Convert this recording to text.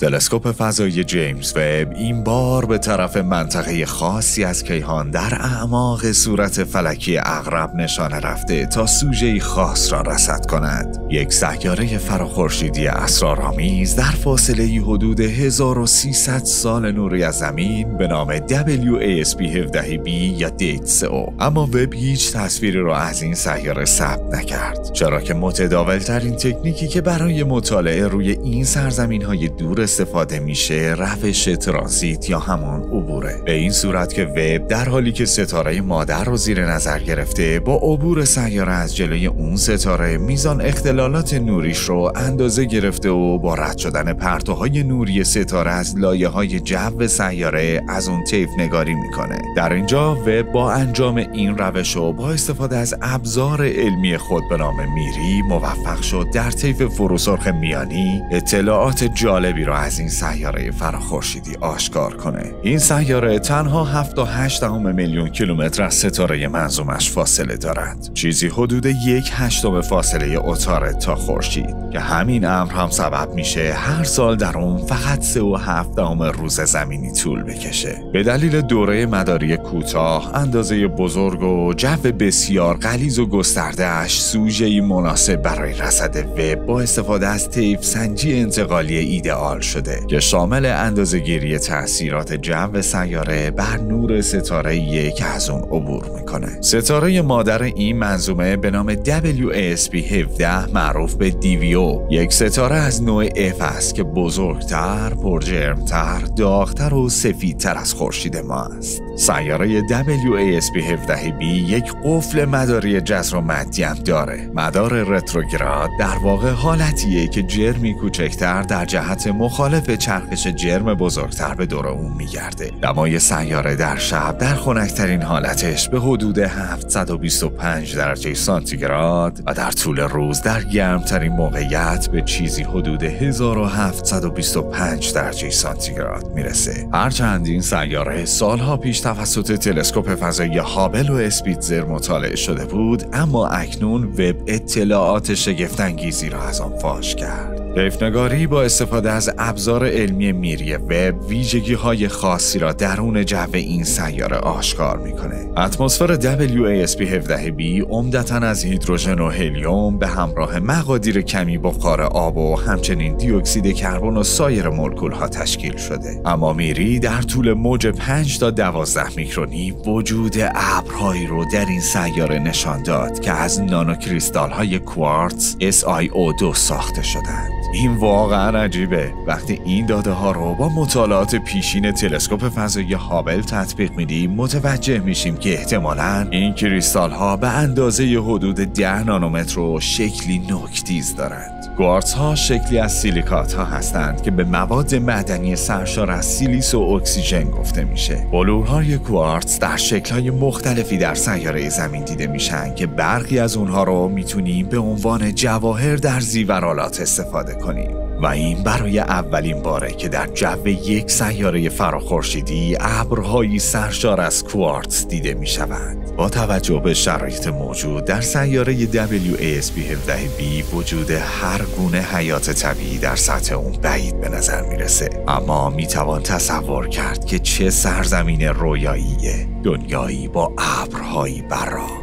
تلسکوپ فضایی جیمز وب این بار به طرف منطقه خاصی از کیهان در اعماق صورت فلکی اغرب نشانه رفته تا سوژه خاص را رصد کند. یک سیاره فراخورشیدی اسرارآمیز در فاصله حدود 1300 سال نوری از زمین به نام WASP 17b یا او اما وب هیچ تصویری را از این سیاره ثبت نکرد چرا که متداول ترین تکنیکی که برای مطالعه روی این سرزمین های دور استفاده میشه روش ترانزیت یا همان عبوره. به این صورت که وب در حالی که ستاره مادر رو زیر نظر گرفته با عبور سیاره از جلوی اون ستاره میزان اختلالات نوریش رو اندازه گرفته و با رد شدن پرتوهای نوری ستاره از لایه های جو سیاره از اون طیف نگاری می‌کنه. در اینجا وب با انجام این روش و با استفاده از ابزار علمی خود به نام میری موفق شد در طیف فروسرخ میانی اطلاعات جالبی را از این سیاره فراخورشیدی آشکار کنه. این سیاره تنها 7 تا 8 میلیون کیلومتر از ستاره منظومش فاصله دارد. چیزی حدود یک هشتم فاصله اتاره تا خورشید. که همین امر هم سبب میشه هر سال در اون فقط 3 و 7 روز زمینی طول بکشه. به دلیل دوره مداری کوتاه اندازه بزرگ و جو بسیار غلیظ و گسترده اش سوژه مناسب برای رصد وب با استفاده از تیف سنجی انتقالی ایدئال. شده که شامل اندازهگیری تاثیرات جو سیاره بر نور ستاره یک از اون عبور می‌کنه. ستاره مادر این منظومه به نام WASP 17 معروف به DVO یک ستاره از نوع F است که بزرگتر، پرجرمتر، داغتر و سفیدتر از خورشید ما است. سیاره WASP 17b یک قفل مداری جزر و مدی هم داره. مدار رتروگراد در واقع حالتیه که جرمی کوچکتر در جهت مخالف چرخش جرم بزرگتر به دور اون میگرده. دمای سیاره در شب در خنکترین حالتش به حدود 725 درجه سانتیگراد و در طول روز در گرمترین موقعیت به چیزی حدود 1725 درجه سانتیگراد می‌رسه. هرچند این سیاره سالها پیش توسط تلسکوپ فضایی هابل و اسپیتزر مطالعه شده بود اما اکنون وب اطلاعات شگفتانگیزی را از آن فاش کرد. کیفنگاری با استفاده از ابزار علمی میری وب ویژگی های خاصی را درون جو این سیاره آشکار می‌کنه. اتمسفر WASP 17b عمدتا از هیدروژن و هلیوم به همراه مقادیر کمی بخار آب و همچنین دیوکسید کربن و سایر مولکول ها تشکیل شده. اما MIRI در طول موج 5 تا 12 میکرونی وجود ابرهایی رو در این سیاره نشان داد که از نانو کریستال های کوارتز SiO2 ساخته شدند. این واقعا عجیبه وقتی این داده ها رو با مطالعات پیشین تلسکوپ فضایی هابل تطبیق میدیم متوجه میشیم که احتمالا این کریستال ها به اندازه حدود 10 نانومتر و شکلی نوک‌تیز دارند کوارتز ها شکلی از سیلیکات ها هستند که به مواد معدنی سرشار از سیلیس و اکسیژن گفته میشه. بلورهای کوارتز در شکل های مختلفی در سیاره زمین دیده میشن که برخی از اونها رو می‌تونیم به عنوان جواهر در زیورالات استفاده کنیم. و این برای اولین باره که در جو یک سیاره فراخورشیدی ابرهایی سرشار از کوارتز دیده می شود. با توجه به شرایط موجود در سیاره WASP 17b وجود هر گونه حیات طبیعی در سطح اون بعید به نظر می‌رسه اما می‌توان تصور کرد که چه سرزمین رویاییه دنیایی با ابرهایی براق